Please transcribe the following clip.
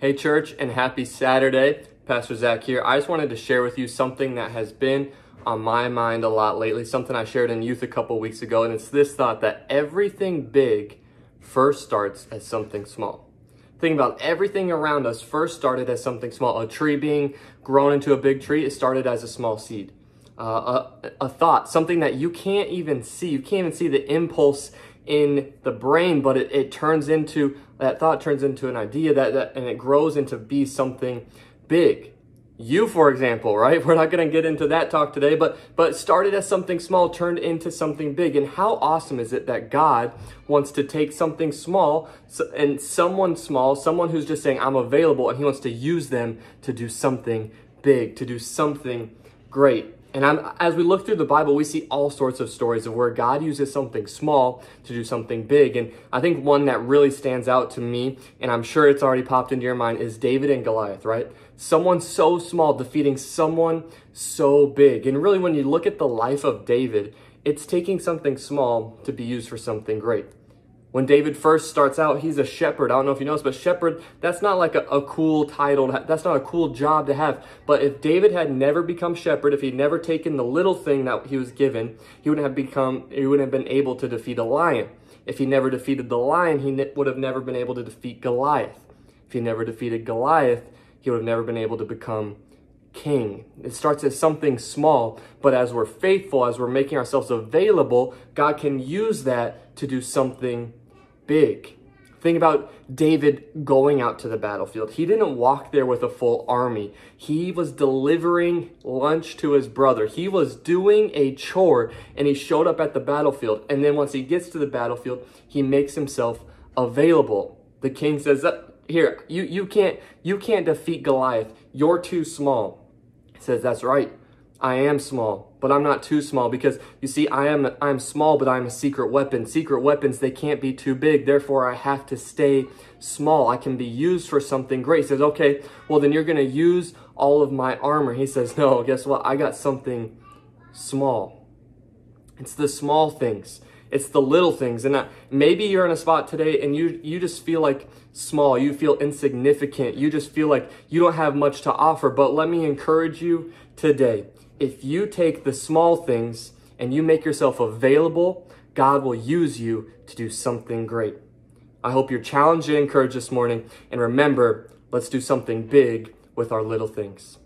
Hey, church, and happy Saturday. Pastor Zach here. I just wanted to share with you something that has been on my mind a lot lately, something I shared in youth a couple weeks ago, and it's this thought that everything big first starts as something small. Think about everything around us first started as something small. A tree being grown into a big tree, it started as a small seed. Uh, a, a thought, something that you can't even see. You can't even see the impulse in the brain, but it, it turns into, that thought turns into an idea that, that and it grows into be something big. You, for example, right? We're not going to get into that talk today, but but started as something small, turned into something big. And how awesome is it that God wants to take something small and someone small, someone who's just saying I'm available, and He wants to use them to do something big, to do something great. And I'm, as we look through the Bible, we see all sorts of stories of where God uses something small to do something big. And I think one that really stands out to me, and I'm sure it's already popped into your mind, is David and Goliath, right? Someone so small defeating someone so big. And really, when you look at the life of David, it's taking something small to be used for something great. When David first starts out, he's a shepherd. I don't know if you noticed, but shepherd, that's not like a, a, cool title. That's not a cool job to have. But if David had never become shepherd, if he'd never taken the little thing that he was given, he wouldn't have become, he wouldn't have been able to defeat a lion. If he never defeated the lion, he would have never been able to defeat Goliath. If he never defeated Goliath, he would have never been able to become king. It starts as something small, but as we're faithful, as we're making ourselves available, God can use that to do something big. Think about David going out to the battlefield. He didn't walk there with a full army. He was delivering lunch to his brother. He was doing a chore and he showed up at the battlefield. And then once he gets to the battlefield, he makes himself available. The king says, "Here, you you can't you can't defeat Goliath. You're too small." He says, "That's right. I am small, but I'm not too small because you see, I am I'm small, but I'm a secret weapon. Secret weapons, they can't be too big. Therefore, I have to stay small. I can be used for something great. He says, okay, well, then you're going to use all of my armor. He says, no, guess what? I got something small. It's the small things. It's the little things. And that maybe you're in a spot today and you, you just feel like small. You feel insignificant. You just feel like you don't have much to offer. But let me encourage you today if you take the small things and you make yourself available, God will use you to do something great. I hope you're challenged and encouraged this morning. And remember, let's do something big with our little things.